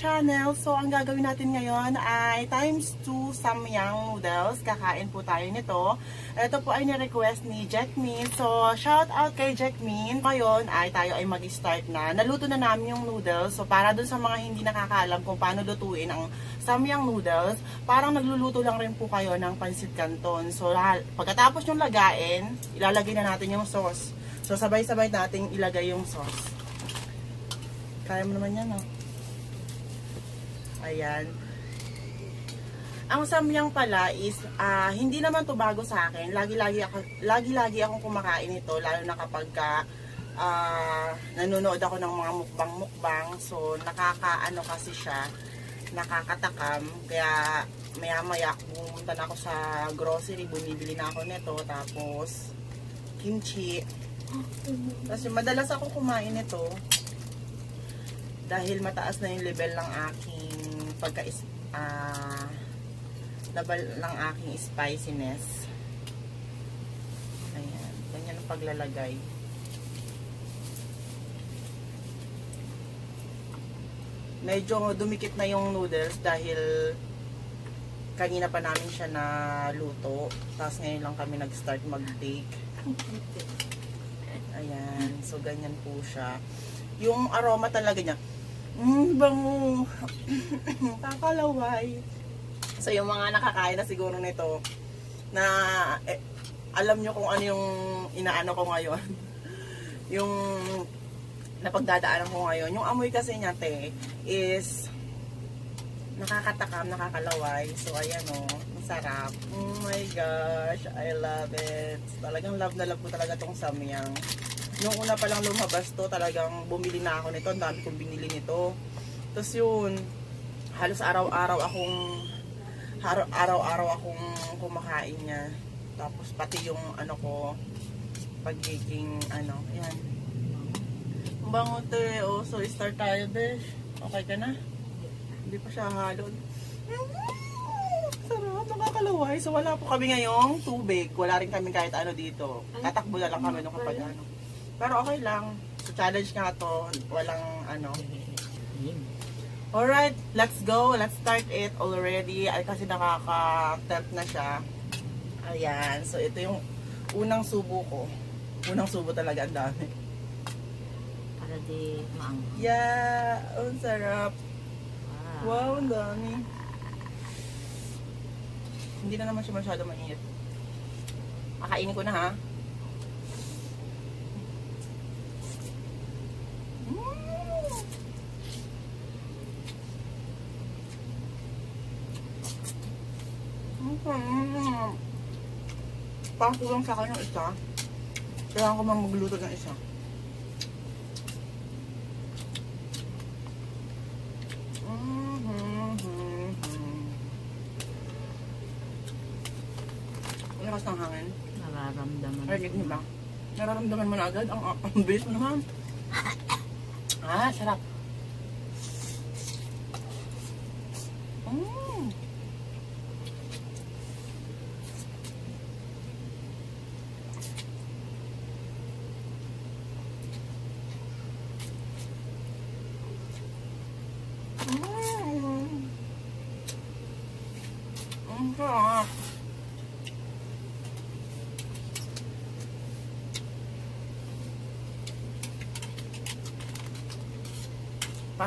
Channel. So, ang gagawin natin ngayon ay times 2 samyang noodles. Kakain po tayo nito. Ito po ay ni-request ni Jackmin. So, shout out kay Jackmin. Ngayon ay tayo ay mag-start na. Naluto na namin yung noodles. So, para dun sa mga hindi nakakaalam kung paano lutuin ang samyang noodles, parang nagluluto lang rin po kayo ng pansit canton. So, pagkatapos yung lagain, ilalagay na natin yung sauce. So, sabay-sabay nating ilagay yung sauce. Kaya mo naman yan, no? Ayan. Ang samyang pala is, uh, hindi naman to bago sa akin. Lagi-lagi ako, lagi-lagi akong kumakain ito, lalo na kapag ka, uh, nanonood ako ng mga mukbang-mukbang. So, nakakaano kasi siya, nakakatakam. Kaya, maya-maya, pumunta na ako sa grocery, bumibili na ako nito. Tapos, kimchi. Kasi madalas ako kumain nito dahil mataas na yung level ng aking pagka uh, level ng aking spiciness. Ayan, ganyan ang paglalagay. Medyo dumikit na yung noodles dahil kanina pa namin siya na luto tapos ngayon lang kami nag start mag bake ayan, so ganyan po siya. Yung aroma talaga niya Mmm, bango. Kakalaway. So, yung mga nakakain na siguro nito, na eh, alam nyo kung ano yung inaano ko ngayon. yung napagdadaanan ko ngayon. Yung amoy kasi niya, te, is nakakatakam, nakakalaway. So, ayan o, oh, masarap. Oh my gosh, I love it. Talagang love na love ko talaga tong samyang. Nung una pa lang lumabas to, talagang bumili na ako nito. Ang dami kong binili nito. Tapos yun, halos araw-araw akong araw-araw akong kumakain niya. Tapos pati yung ano ko, pagiging ano, yan. Bango to eh. Oh, so start tayo, besh. Okay ka na? Hindi pa siya halo. Sarap, nakakalaway. So wala po kami ngayong tubig. Wala rin kami kahit ano dito. Tatakbo na lang kami nung kapag ano. Pero okay lang. So, challenge nga to. Walang ano. Alright, let's go. Let's start it already. Ay, kasi nakaka-tempt na siya. Ayan. So, ito yung unang subo ko. Unang subo talaga. Ang dami. Para di maang. Yeah. Ang sarap. Wow, wow ang dami. Hindi na naman siya masyado mainit. Kakainin ko na ha. Mm. Parang kulang sa akin yung isa. Kailangan ko mang magluto ng isa. Mm -hmm. Ang lakas ng hangin. Nararamdaman. Rinig niyo ba? Nararamdaman mo na agad? Ang, ang bilis mo naman. ah, sarap. sarap.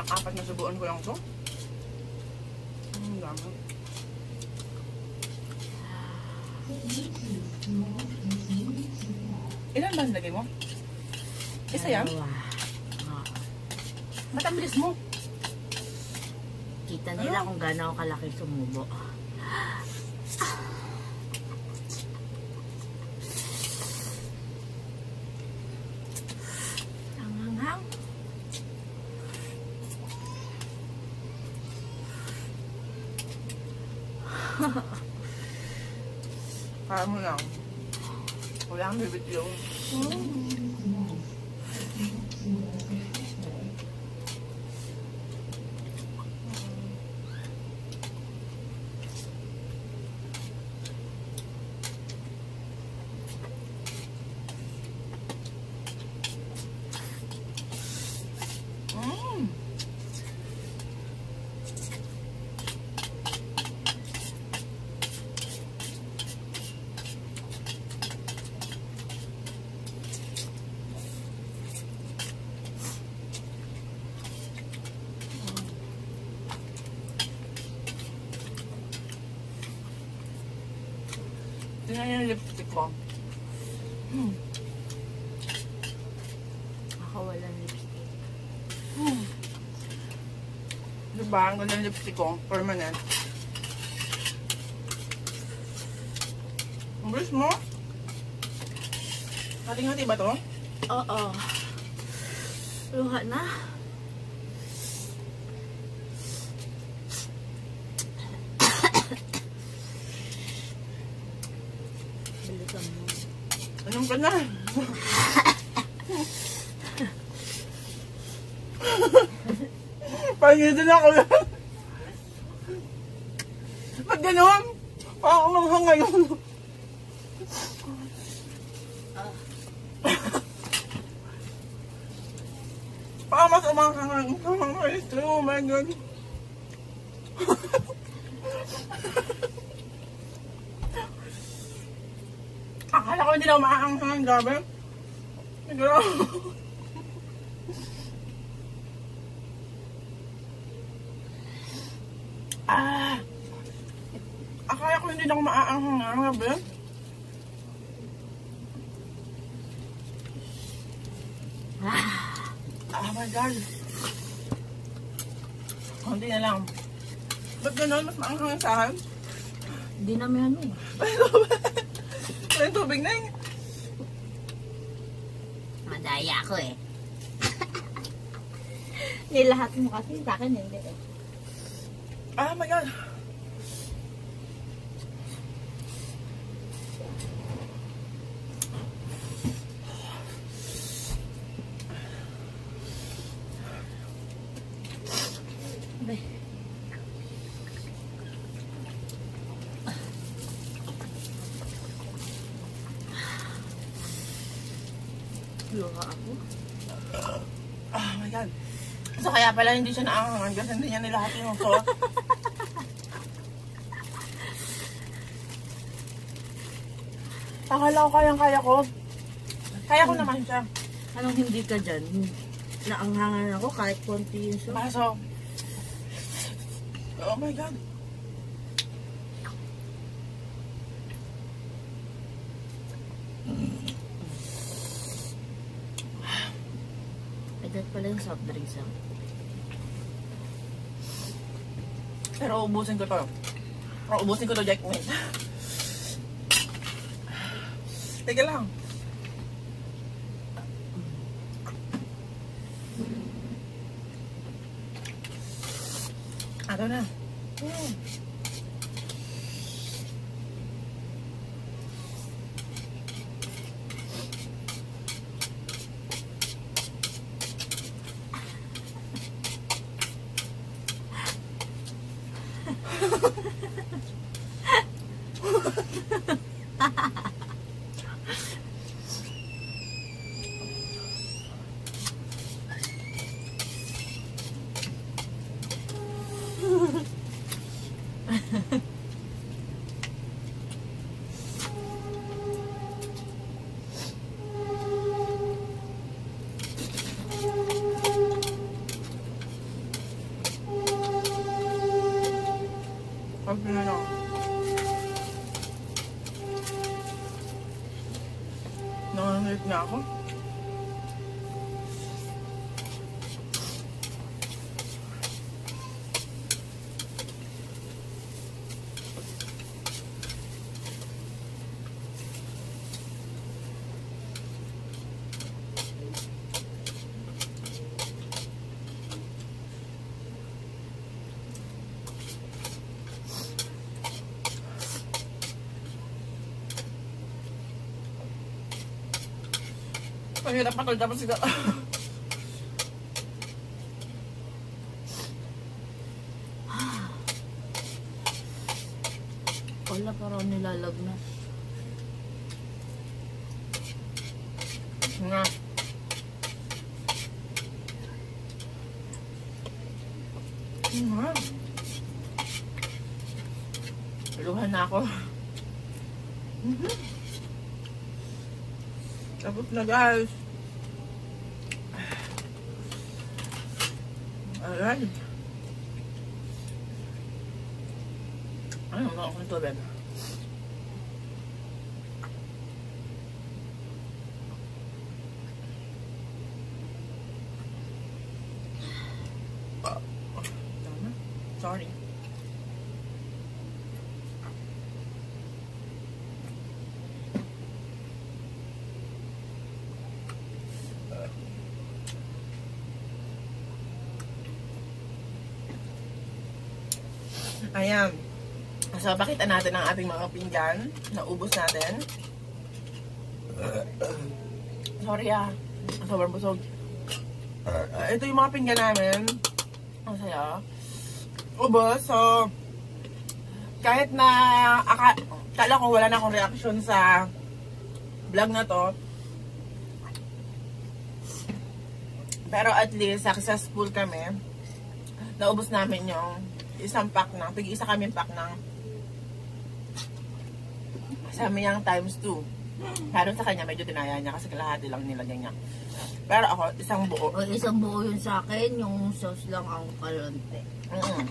Parang apat na subuan ko lang to. Ang dami. Ilan ba nilagay mo? Isa yan? Ba't ang bilis mo? Kita nila ano? kung gaano kalaki sumubo. Kaya mo lang. Wala kang bibit yung. Mm. Tingnan niyo yung lipstick ko. Hmm. Ako walang lipstick. Hmm. Diba? Ang ganda ng lipstick ko. Permanent. Ang bilis mo? Hati-hati ba to? Oo. Luha na. Bilisan mo. Anong ka na? Pangitin ako yan. Ba't ganon? Parang umanghang ngayon. Parang mas ngayon. Parang ito, oh my God. Akala ko hindi na maaanghangan, gabi. Grabe. Ah! Akala ko hindi na ako maaanghangan, gabi. Ah my God. Hindi na lang. Ba't ganun? Mas maanghang sa akin? Hindi namin ano eh. Walang tubig na eh. Madaya ako eh. Nilahat mo kasi sa akin hindi eh. Ah my God. Abay. Luha ako. Ah my God. So kaya pala hindi siya naangangan kasi hindi niya nilahat yung sauce. Akala ko kayang-kaya ko. Kaya ko naman siya. Anong hindi ka dyan? Naanghangan ako kahit konti yung sauce. Kaso, oh my God. Agad pala yung soft drinks ah. Pero ubusin ko to. O, ubusin ko to, Jack. Wait. Teka lang. Ano na? Hmm. Ang hirap pa dapat siga. Wala parang nilalagnat. Nga. Nga. Luhan na ako. Mhm. Tapos na guys. Ayan. Ano ba akong tubig? Sorry. Ayan. So, pakita natin ang ating mga pinggan. Naubos natin. Sorry ah. Sobrang busog. Ah, ito yung mga pinggan namin. Ang saya. Ubos. So, kahit na aka, kala ko wala na akong reaction sa vlog na to. Pero at least successful kami. Naubos namin yung isang pack ng, tig isa kami pack ng Samyang times 2. Pero sa kanya medyo dinaya niya kasi kalahati lang nilagay niya. Pero ako, isang buo. O isang buo yun sa akin, yung sauce lang ang kalonte. Mm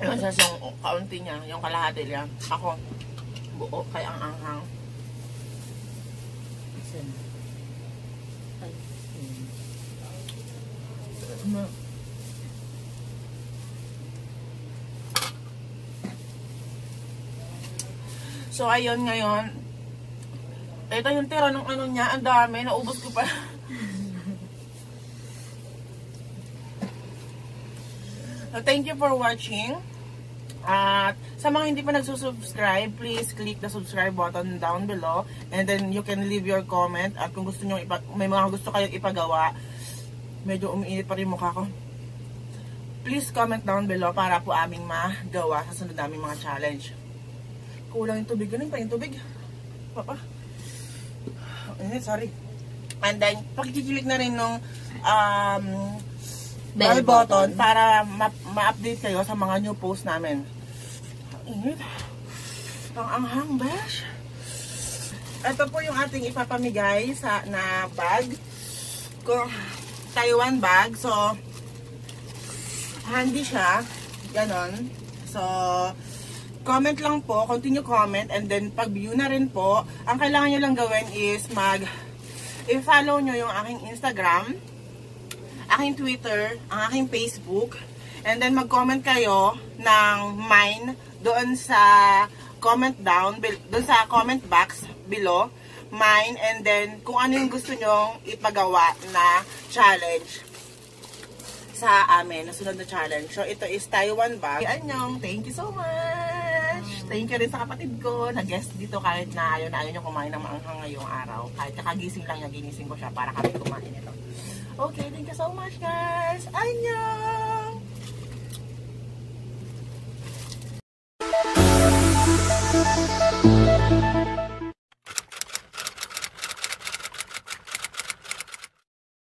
Yung sa yung kaunti niya, yung kalahati niya. Ako, buo, kaya ang anghang. Isa na. Ay, So, ayun ngayon. Ito yung tira ng ano niya. Ang dami. Naubos ko pa. so, thank you for watching. At sa mga hindi pa nagsusubscribe, please click the subscribe button down below. And then you can leave your comment. At kung gusto nyo, may mga gusto kayong ipagawa, medyo umiinit pa rin mukha ko. Please comment down below para po aming magawa sa sunod naming mga challenge. Kulang yung tubig. Ganun pa yung tubig. Papa. Eh, sorry. And then, pakikilik na rin nung um, bell Bell button button. para ma- ma-update kayo sa mga new post namin. Ang init. Ang anghang, besh. Ito po yung ating ipapamigay sa na bag. Ko Taiwan bag. So, handy siya. Ganon. So, comment lang po, continue comment, and then pag view na rin po, ang kailangan nyo lang gawin is mag, i-follow nyo yung aking Instagram, aking Twitter, ang aking Facebook, and then mag-comment kayo ng mine doon sa comment down, doon sa comment box below, mine, and then kung ano yung gusto nyong ipagawa na challenge sa amin, na sunod na challenge. So, ito is Taiwan bag. Anyong, thank you so much! Thank you rin sa kapatid ko, na guest dito kahit na ayaw na ayaw niya kumain ng maanghang ngayong araw. Kahit kakagising lang niya, ginising ko siya para kami kumain ito. Okay, thank you so much guys! Annyeong!